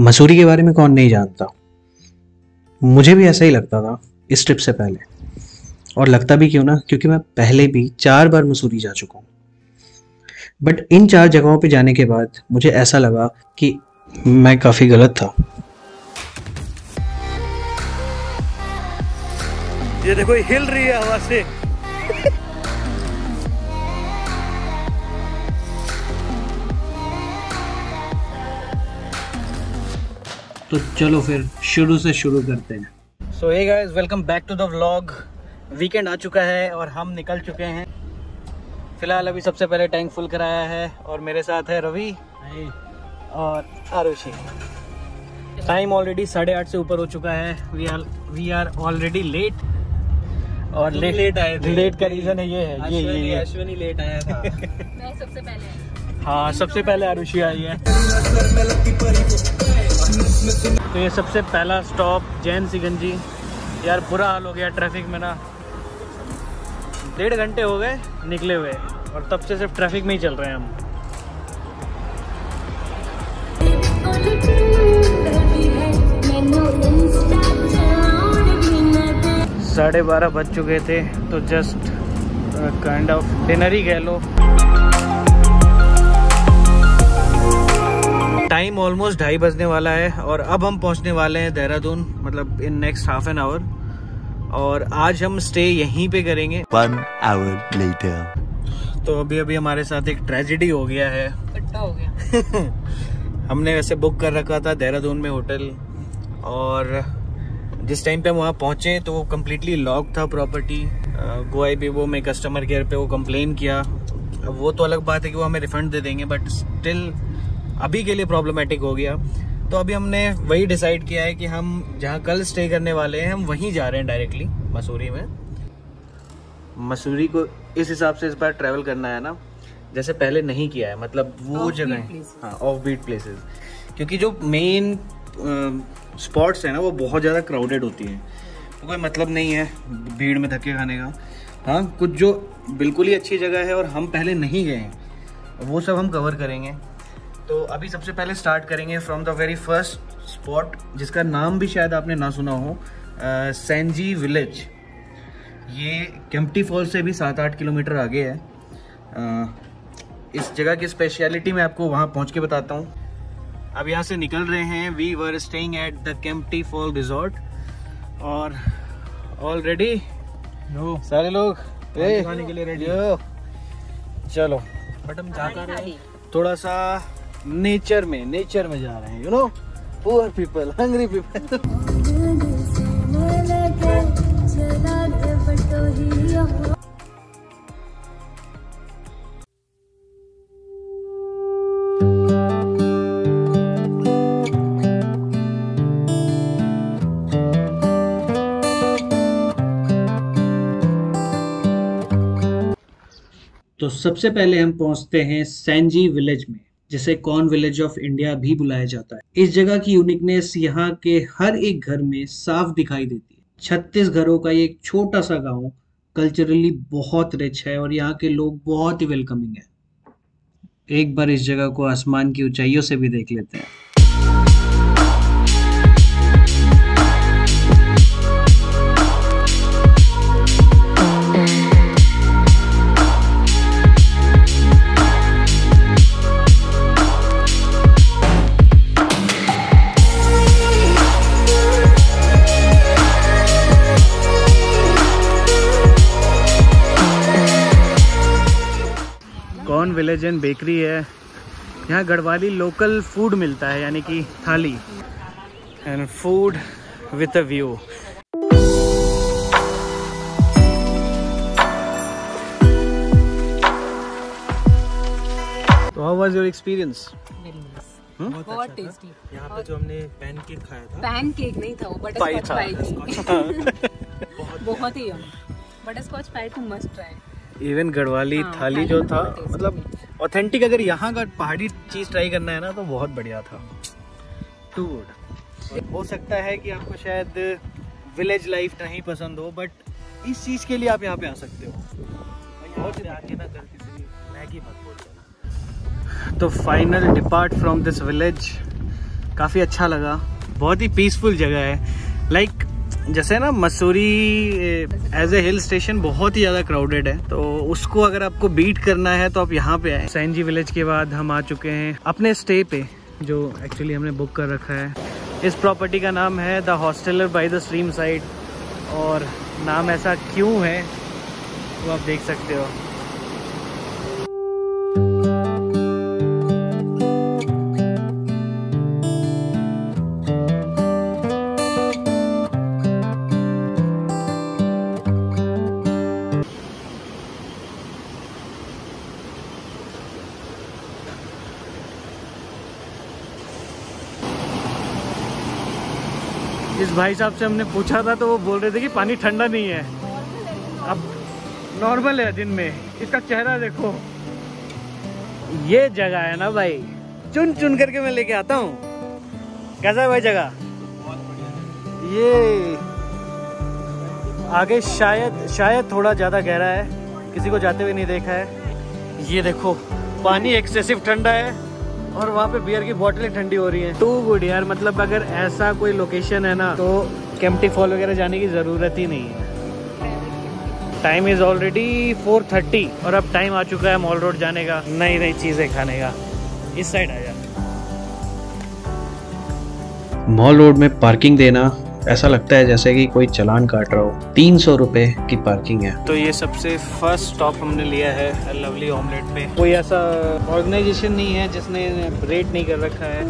मसूरी के बारे में कौन नहीं जानता। मुझे भी ऐसा ही लगता था इस ट्रिप से पहले। और लगता भी क्यों ना? क्योंकि मैं पहले भी चार बार मसूरी जा चुका हूँ। बट इन चार जगहों पे जाने के बाद मुझे ऐसा लगा कि मैं काफ़ी गलत था। ये देखो हिल रही है हवा से तो चलो फिर शुरू से शुरू करते हैं। So hey guys welcome back to the vlog weekend आ चुका है और हम निकल चुके हैं। फ़िलहाल अभी सबसे पहले टैंक फुल कराया है और मेरे साथ है रवि और आरुषि। टाइम ऑलरेडी साढ़े आठ से ऊपर हो चुका है। We are we are already late और लेट लेट आए थे। लेट का रीजन है ये है ये ये ये। अश्विनी लेट आया था। मैं सबसे पहले हाँ सबसे पहले आरुषि आई है। तो ये सबसे पहला स्टॉप जैन सिगंजी यार, बुरा हाल हो गया ट्रैफ़िक में ना। डेढ़ घंटे हो गए, निकले हुए। और तब से सिर्फ़ ट्रैफ़िक में ही चल रहे हैं हम। साढ़े बारह बज चुके थे तो जस्ट काइंड ऑफ़ डिनर ही कह लो। टाइम ऑलमोस्ट ढाई बजने वाला है और अब हम पहुँचने वाले हैं देहरादून मतलब in next half an hour और आज हम स्टे यहीं पे करेंगे। One hour later. तो अभी अभी हमारे साथ एक ट्रेजिडी हो गया है। हो गया। हमने वैसे बुक कर रखा था देहरादून में होटल। और जिस टाइम पे हम वहाँ पहुँचे तो वो कम्प्लीटली लॉक था प्रॉपर्टी गोई भी वो में कस्टमर केयर पे वो कंप्लेन किया। अब वो तो अलग बात है कि वो हमें रिफंड दे देंगे बट स्टिल अभी के लिए प्रॉब्लमेटिक हो गया। तो अभी हमने वही डिसाइड किया है कि हम जहाँ कल स्टे करने वाले हैं हम वहीं जा रहे हैं डायरेक्टली मसूरी में। मसूरी को इस हिसाब से इस बार ट्रैवल करना है ना जैसे पहले नहीं किया है मतलब वो जगह हाँ। ऑफ़ बीट प्लेसेस क्योंकि जो मेन स्पॉट्स हैं ना वो बहुत ज़्यादा क्राउडेड होती हैं। तो कोई मतलब नहीं है भीड़ में धक्के खाने का। हाँ कुछ जो बिल्कुल ही अच्छी जगह है और हम पहले नहीं गए हैं वो सब हम कवर करेंगे। तो अभी सबसे पहले स्टार्ट करेंगे from the very first spot जिसका नाम भी शायद आपने ना सुना हो सेंजी विलेज ये केम्प्टी फॉल से भी सात आठ किलोमीटर आगे है। अ, इस जगह की स्पेशलिटी मैं आपको वहाँ पहुँच के बताता हूँ। अब यहाँ से निकल रहे हैं। We were staying at the Kempty fall resort और ऑलरेडी नो सारे लोग खाने के लिए। यो, चलो। बट हम जा रहे हैं। थोड़ा सा नेचर में नेचर में जा रहे हैं you know poor people hungry people तो सबसे पहले हम पहुँचते हैं सैनजी विलेज में। जिसे कॉर्न विलेज ऑफ़ इंडिया भी बुलाया जाता है। इस जगह की यूनिकनेस यहाँ के हर एक घर में साफ़ दिखाई देती है। छत्तीस घरों का एक छोटा सा गाँव कल्चरली बहुत रिच है और यहाँ के लोग बहुत ही वेलकमिंग है। एक बार इस जगह को आसमान की ऊंचाइयों से भी देख लेते हैं। कौन बेकरी है। यहाँ गढ़वाली लोकल फ़ूड मिलता है यानी कि थाली। And food with a view तो हाउ वाज योर एक्सपीरियंस बहुत बहुत टेस्टी यहाँ पे जो हमने पैन केक खाया था। पैन केक नहीं था वो बटर पाई स्कॉच पाई थी। बहुत ही butter scotch pie too must try even Garhwali हाँ, थाली जो था मतलब ऑथेंटिक अगर यहाँ का पहाड़ी चीज़ ट्राई करना है ना तो बहुत बढ़िया था। टू गुड हो सकता है कि आपको शायद विलेज लाइफ नहीं पसंद हो बट इस चीज़ के लिए आप यहाँ पे आ सकते हो। गलती तो final depart from this village काफ़ी अच्छा लगा। बहुत ही पीसफुल जगह है। लाइक जैसे ना Mussoorie as a hill station बहुत ही ज़्यादा क्राउडेड है तो उसको अगर आपको बीट करना है तो आप यहाँ पे आए। सैनजी विलेज के बाद हम आ चुके हैं अपने स्टे पे, जो एक्चुअली हमने बुक कर रखा है। इस प्रॉपर्टी का नाम है the hosteller by the stream side और नाम ऐसा क्यों है, वो आप देख सकते हो। इस भाई साहब से हमने पूछा था तो वो बोल रहे थे कि पानी ठंडा नहीं है। अब नॉर्मल है दिन में। इसका चेहरा देखो। ये जगह है ना भाई। चुन चुन करके मैं लेके आता हूँ। कैसा है भाई जगह? ये आगे शायद शायद थोड़ा ज़्यादा गहरा है। किसी को जाते हुए नहीं देखा है। ये देखो, पानी एक्सेसिव ठंडा है। और वहाँ पे बियर की बोतलें ठंडी हो रही हैं। टू गुड यार मतलब अगर ऐसा कोई लोकेशन है ना तो कैंपटी फॉल वगैरह जाने की ज़रूरत ही नहीं है। टाइम इज़ ऑलरेडी 4:30 और अब टाइम आ चुका है मॉल रोड जाने का नई नई चीज़ें खाने का। इस साइड आ जा। मॉल रोड में पार्किंग देना ऐसा लगता है जैसे कि कोई चलान काट रहा हो। तीन सौ रुपए की पार्किंग है। तो ये सबसे फ़र्स्ट स्टॉप हमने लिया है लवली ऑमलेट पे। कोई ऐसा ऑर्गेनाइजेशन नहीं है जिसने रेट नहीं कर रखा है।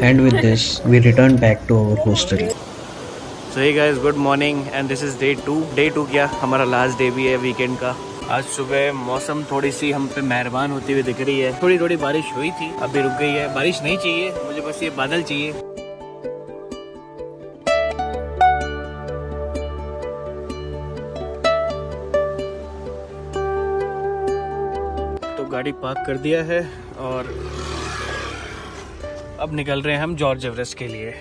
And with this we return back to our hostel so hey guys good morning and this is day two day two क्या? हमारा लास्ट डे भी है वीकेंड का। आज सुबह मौसम थोड़ी सी हम पे मेहरबान होती हुई दिख रही है। थोड़ी थोड़ी बारिश हुई थी, अभी रुक गई है। बारिश नहीं चाहिए, मुझे बस ये बादल चाहिए। तो गाड़ी पार्क कर दिया है और अब निकल रहे हैं हम जॉर्ज एवरेस्ट के लिए।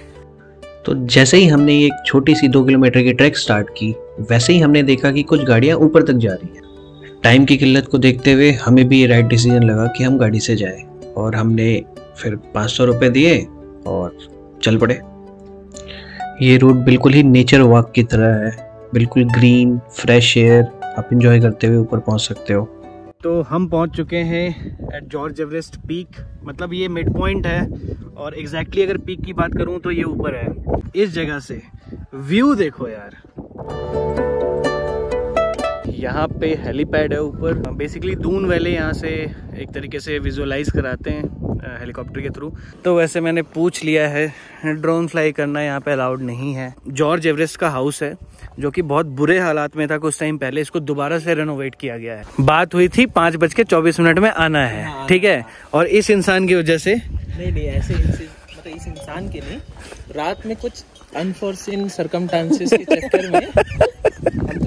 तो जैसे ही हमने ये एक छोटी सी दो किलोमीटर की ट्रैक स्टार्ट की, वैसे ही हमने देखा कि कुछ गाड़ियाँ ऊपर तक जा रही हैं। टाइम की किल्लत को देखते हुए हमें भी ये राइट डिसीज़न लगा कि हम गाड़ी से जाएँ और हमने फिर पाँच सौ रुपये दिए और चल पड़े। ये रूट बिल्कुल ही नेचर वॉक की तरह है। बिल्कुल ग्रीन फ्रेश एयर आप इंजॉय करते हुए ऊपर पहुँच सकते हो। तो हम पहुँच चुके हैं एट जॉर्ज एवरेस्ट पीक मतलब ये मिड पॉइंट है और एग्जैक्टली exactly अगर पीक की बात करूँ तो ये ऊपर है। इस जगह से व्यू देखो यार। यहाँ पे हेलीपैड है ऊपर। बेसिकली दून वैले यहाँ से एक तरीके से विजुअलाइज कराते हैं हेलीकॉप्टर के थ्रू तो वैसे मैंने पूछ लिया है ड्रोन फ्लाई करना यहाँ पे अलाउड नहीं है। जॉर्ज एवरेस्ट का हाउस है जो कि बहुत बुरे हालात में था कुछ टाइम पहले। इसको दोबारा से रेनोवेट किया गया है। बात हुई थी पाँच बज के चौबीस मिनट में आना है ठीक है? और इस इंसान की वजह से नहीं नहीं ऐसे मतलब इस इंसान के नहीं। रात में कुछ अनफॉर्सिन सरकमटांसेस के चक्कर में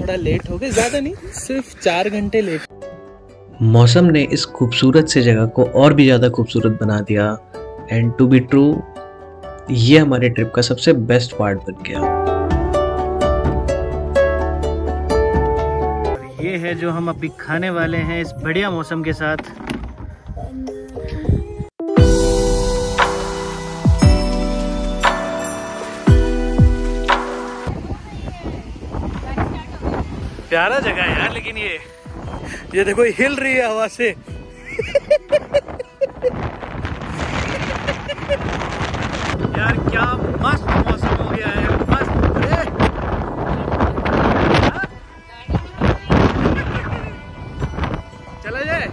थोड़ा लेट हो गए ज़्यादा नहीं सिर्फ़ चार घंटे लेट मौसम ने इस खूबसूरत से जगह को और भी ज़्यादा खूबसूरत बना दिया। एंड टू बी ट्रू ये हमारे ट्रिप का सबसे बेस्ट पार्ट बन गया। ये है जो हम अभी खाने वाले हैं इस बढ़िया मौसम के साथ। प्यारा जगह है यार लेकिन ये ये देखो हिल रही है हवा से। यार क्या मस्त मौसम हो गया है मस्त। चला जाए।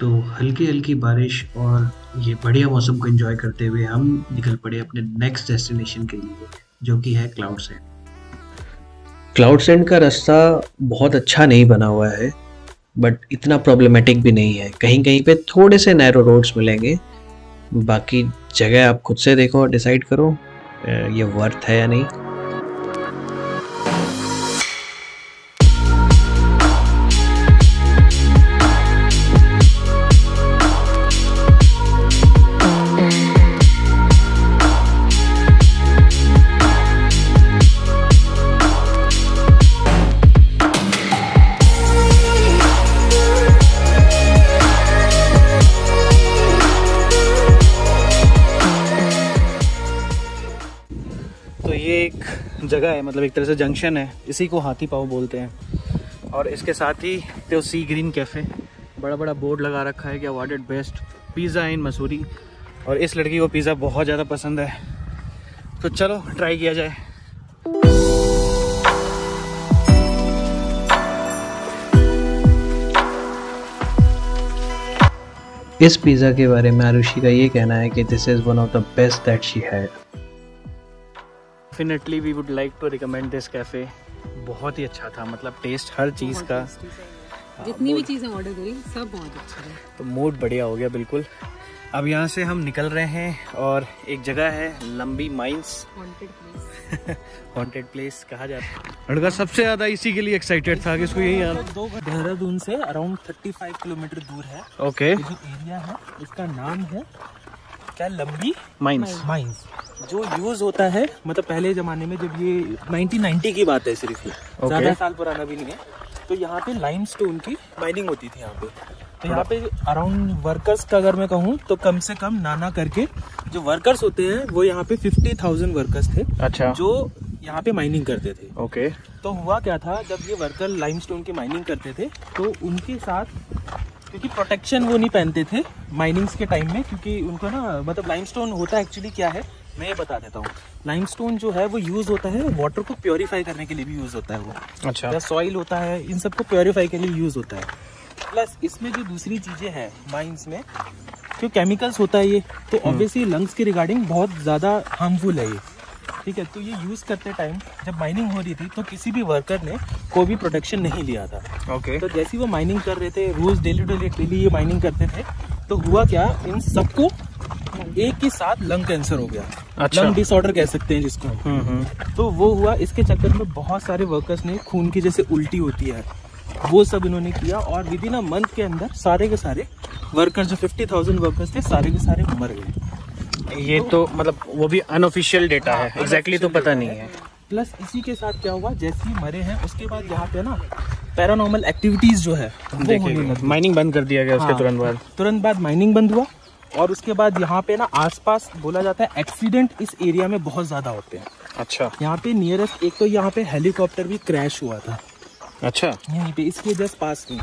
तो हल्की हल्की बारिश और ये बढ़िया मौसम को एंजॉय करते हुए हम निकल पड़े अपने नेक्स्ट डेस्टिनेशन के लिए। जो कि है क्लाउड सेंड क्लाउड सेंड का रास्ता बहुत अच्छा नहीं बना हुआ है बट इतना प्रॉब्लमेटिक भी नहीं है। कहीं कहीं पे थोड़े से नैरो रोड्स मिलेंगे। बाकी जगह आप खुद से देखो डिसाइड करो ये वर्थ है या नहीं। ये एक जगह है मतलब एक तरह से जंक्शन है। इसी को हाथी पाव बोलते हैं। और इसके साथ ही तो सी ग्रीन कैफ़े। बड़ा बड़ा बोर्ड लगा रखा है कि awarded best pizza in Mussoorie और इस लड़की को पिज़्ज़ा बहुत ज़्यादा पसंद है। तो चलो ट्राई किया जाए। इस पिज़्ज़ा के बारे में आरुषि का ये कहना है कि this is one of the best that she had definitely we would like to recommend this cafe बहुत ही अच्छा था मतलब टेस्ट हर चीज़ का। जितनी भी चीज़ें ऑर्डर करी सब बहुत अच्छा है तो मूड बढ़िया हो गया बिल्कुल। अब यहाँ से हम निकल रहे हैं और एक जगह है लंबी mines. Wanted place haunted place कहा जाता है लड़का सबसे ज़्यादा इसी के लिए एक्साइटेड था कि इसको यही दो देहरादून से अराउंड 35 किलोमीटर दूर है। ओके ये जो एरिया है इसका नाम है क्या लंबी माइंस माइंस जो यूज़ होता है मतलब पहले जमाने में जब ये 1990 की बात है सिर्फ़ ये ज़्यादा साल पुराना भी नहीं है तो यहाँ पे लाइमस्टोन की माइनिंग होती थी यहाँ पे। तो यहाँ पे अराउंड वर्कर्स का अगर मैं कहूँ तो कम से कम नाना करके जो वर्कर्स होते हैं वो यहाँ पे फिफ्टी थाउज़ेंड वर्कर्स थे अच्छा। जो यहाँ पे माइनिंग करते थे। ओके तो हुआ क्या था जब ये वर्कर लाइमस्टोन की माइनिंग करते थे तो उनके साथ क्योंकि प्रोटेक्शन वो नहीं पहनते थे माइनिंग्स के टाइम में क्योंकि उनको ना मतलब लाइमस्टोन होता है एक्चुअली क्या है मैं ये बता देता हूँ। लाइमस्टोन जो है वो यूज़ होता है वाटर को प्योरीफाई करने के लिए भी यूज़ होता है वो। अच्छा। या सॉइल होता है इन सबको प्योरीफाई के लिए यूज़ होता है। प्लस इसमें जो दूसरी चीज़ें हैं माइंस में जो केमिकल्स होता है ये तो ऑब्वियसली लंग्स के रिगार्डिंग बहुत ज़्यादा हार्मफुल है ये। ठीक है? तो ये यूज़ करते टाइम जब माइनिंग हो रही थी तो किसी भी वर्कर ने कोई भी प्रोटेक्शन नहीं लिया था। ओके तो जैसे वो माइनिंग कर रहे थे रोज डेली डेली डेली ये माइनिंग करते थे तो हुआ क्या? इन सबको एक ही साथ लंग कैंसर हो गया। अच्छा। लंग डिसऑर्डर कह सकते हैं जिसको। हम्म हम्म। तो वो हुआ इसके चक्कर में बहुत सारे वर्कर्स ने खून की जैसे उल्टी होती है वो सब इन्होंने किया और विद इन अ मंथ के अंदर सारे के सारे वर्कर्स जो फिफ्टी थाउज़ेंड वर्कर्स थे सारे के सारे मर गए। ये तो मतलब वो भी अनऑफिशियल डेटा है. एग्जैक्टली तो पता नहीं है. प्लस इसी के साथ क्या हुआ? जैसे ही मरे हैं उसके बाद यहाँ पे ना पैरानॉर्मल एक्टिविटीज़ जो है माइनिंग बंद कर दिया गया उसके हाँ, तुरंत बाद. तुरंत बाद माइनिंग बंद हुआ और उसके बाद यहाँ पे ना आसपास बोला जाता है एक्सीडेंट इस एरिया में बहुत ज़्यादा होते हैं। अच्छा. यहाँ पे नियरेस्ट एक तो यहाँ पे हेलीकॉप्टर भी क्रैश हुआ था। अच्छा. यहीं पे इसके जस्ट पास में।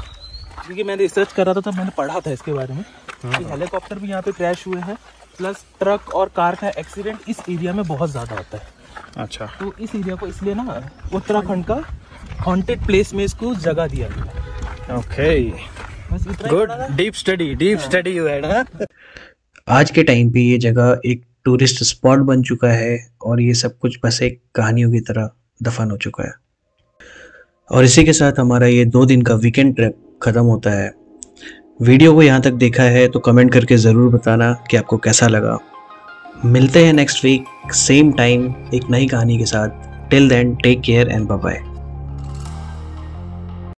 क्योंकि मैंने रिसर्च कर रहा था तब मैंने पढ़ा था इसके बारे में हेलीकॉप्टर भी यहाँ पे क्रैश हुए हैं। प्लस ट्रक और कार का एक्सीडेंट इस एरिया में बहुत ज़्यादा होता है। अच्छा। तो इस एरिया को इसलिए ना उत्तराखंड का हॉन्टेड प्लेस में इसको जगह दिया गया okay good deep study deep study you had आज के टाइम पे ये जगह एक टूरिस्ट स्पॉट बन चुका है और ये सब कुछ बस एक कहानियों की तरह दफन हो चुका है। और इसी के साथ हमारा ये दो दिन का वीकेंड ट्रिप ख़त्म होता है। वीडियो को यहाँ तक देखा है तो कमेंट करके ज़रूर बताना कि आपको कैसा लगा। मिलते हैं नेक्स्ट वीक सेम टाइम एक नई कहानी के साथ। Till then take care and bye